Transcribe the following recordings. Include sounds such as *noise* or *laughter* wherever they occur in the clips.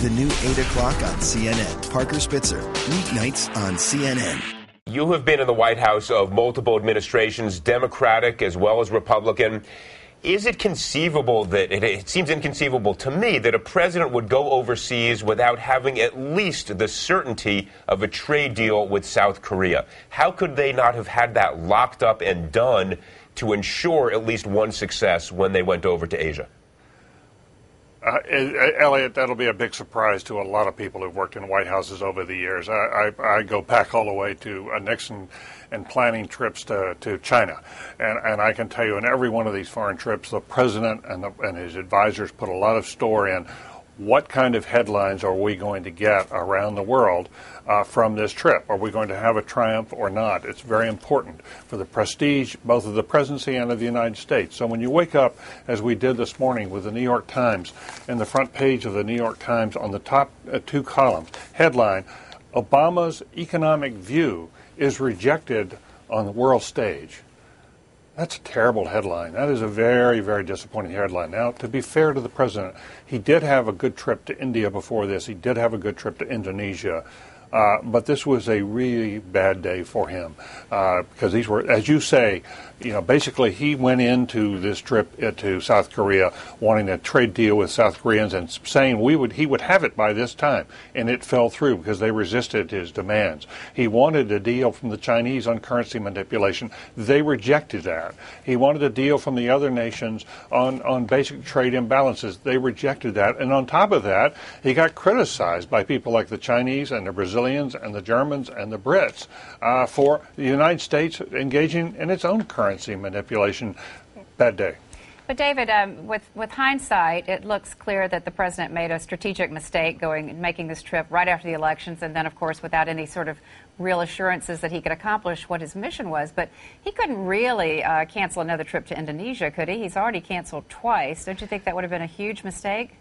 The new 8 o'clock on CNN. Parker Spitzer, weeknights on CNN. You have been in the White House of multiple administrations, Democratic as well as Republican. Is it conceivable that it, it, seems inconceivable to me that a president would go overseas without having at least the certainty of a trade deal with South Korea? How could they not have had that locked up and done to ensure at least one success when they went over to Asia? Uh, Elliot, that'll be a big surprise to a lot of people who've worked in White Houses over the years. I, I, I go back all the way to uh, Nixon and planning trips to, to China. And, and I can tell you, in every one of these foreign trips, the president and, the, and his advisors put a lot of store in what kind of headlines are we going to get around the world uh, from this trip? Are we going to have a triumph or not? It's very important for the prestige both of the presidency and of the United States. So when you wake up, as we did this morning with the New York Times, in the front page of the New York Times on the top uh, two columns, headline Obama's economic view is rejected on the world stage. That's a terrible headline. That is a very, very disappointing headline. Now, to be fair to the president, he did have a good trip to India before this. He did have a good trip to Indonesia. Uh, but this was a really bad day for him uh, because these were, as you say, you know, basically he went into this trip to South Korea wanting a trade deal with South Koreans and saying we would he would have it by this time, and it fell through because they resisted his demands. He wanted a deal from the Chinese on currency manipulation. They rejected that. He wanted a deal from the other nations on on basic trade imbalances. They rejected that, and on top of that, he got criticized by people like the Chinese and the Brazilians and the Germans and the Brits uh, for the United States engaging in its own currency manipulation. Bad day. But David, um, with with hindsight, it looks clear that the president made a strategic mistake going making this trip right after the elections, and then, of course, without any sort of real assurances that he could accomplish what his mission was. But he couldn't really uh, cancel another trip to Indonesia, could he? He's already canceled twice. Don't you think that would have been a huge mistake?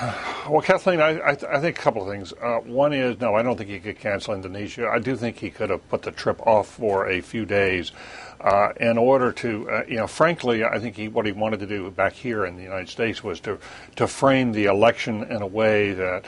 *sighs* Well, Kathleen, I, I, I, think a couple of things. Uh, one is, no, I don't think he could cancel Indonesia. I do think he could have put the trip off for a few days uh, in order to, uh, you know, frankly, I think he, what he wanted to do back here in the United States was to, to frame the election in a way that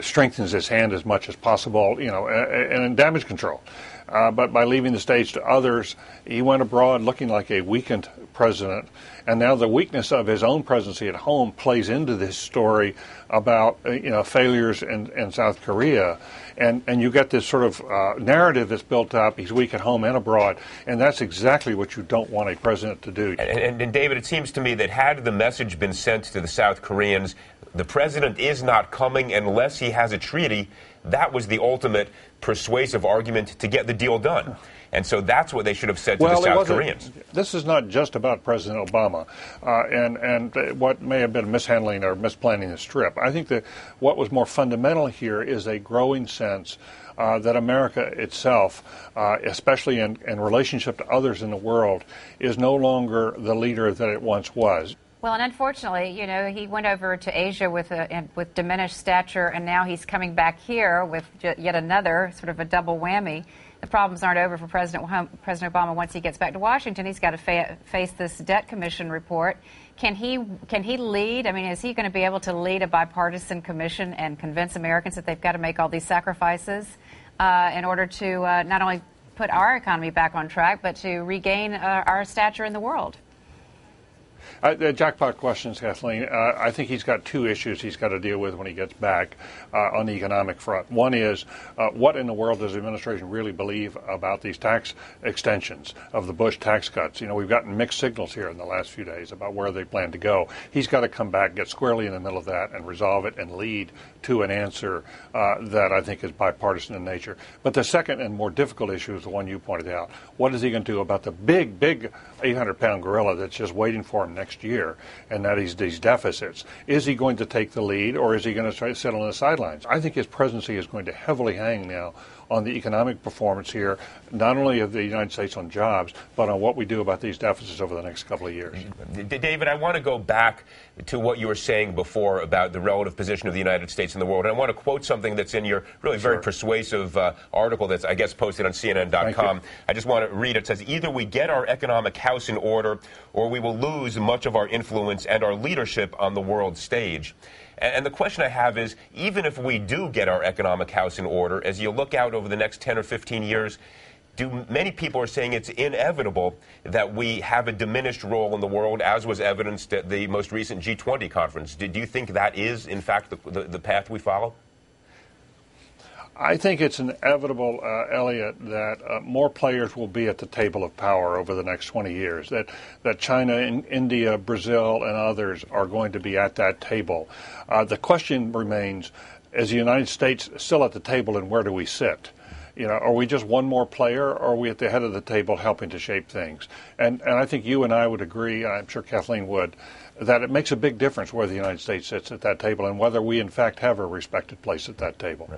strengthens his hand as much as possible, you know, and, and damage control. Uh, but by leaving the stage to others, he went abroad looking like a weakened president. And now the weakness of his own presidency at home plays into this story about uh, you know failures in, in South Korea. And, and you get this sort of uh, narrative that's built up. He's weak at home and abroad, and that's exactly what you don't want a president to do. And, and, and David, it seems to me that had the message been sent to the South Koreans, the president is not coming unless he has a treaty. That was the ultimate persuasive argument to get the deal done. And so that's what they should have said to well, the South Koreans. This is not just about President Obama uh, and, and what may have been mishandling or misplanning this trip. I think that what was more fundamental here is a growing sense uh, that America itself, uh, especially in, in relationship to others in the world, is no longer the leader that it once was. Well, and unfortunately, you know, he went over to Asia with a, with diminished stature, and now he's coming back here with yet another sort of a double whammy. The problems aren't over for President President Obama once he gets back to Washington. He's got to fa- face this debt commission report. Can he can he lead? I mean, is he going to be able to lead a bipartisan commission and convince Americans that they've got to make all these sacrifices uh, in order to uh, not only put our economy back on track, but to regain uh, our stature in the world? Uh, the jackpot questions, Kathleen. Uh, I think he's got two issues he's got to deal with when he gets back uh, on the economic front. One is uh, what in the world does the administration really believe about these tax extensions of the Bush tax cuts? You know, we've gotten mixed signals here in the last few days about where they plan to go. He's got to come back, get squarely in the middle of that, and resolve it and lead to an answer uh, that I think is bipartisan in nature. But the second and more difficult issue is the one you pointed out. What is he going to do about the big, big 800 pound gorilla that's just waiting for him next year, and that is these deficits. Is he going to take the lead, or is he going to try to sit on the sidelines? I think his presidency is going to heavily hang now on the economic performance here, not only of the United States on jobs, but on what we do about these deficits over the next couple of years. David, I want to go back to what you were saying before about the relative position of the United States in the world. And I want to quote something that's in your really very sure. persuasive uh, article that's, I guess, posted on CNN.com. I just want to read it. It says either we get our economic house in order or we will lose much of our influence and our leadership on the world stage. And, the question I have is, even if we do get our economic house in order, as you look out over the next 10 or 15 years, do many people are saying it's inevitable that we have a diminished role in the world, as was evidenced at the most recent G20 conference. Do, do you think that is, in fact, the, the, the path we follow? I think it's inevitable, uh, Elliot, that uh, more players will be at the table of power over the next 20 years. That that China, and India, Brazil, and others are going to be at that table. Uh, the question remains: Is the United States still at the table, and where do we sit? You know, are we just one more player, or are we at the head of the table helping to shape things? And and I think you and I would agree. I'm sure Kathleen would that it makes a big difference where the United States sits at that table and whether we, in fact, have a respected place at that table.